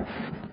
Throwing a grenade! you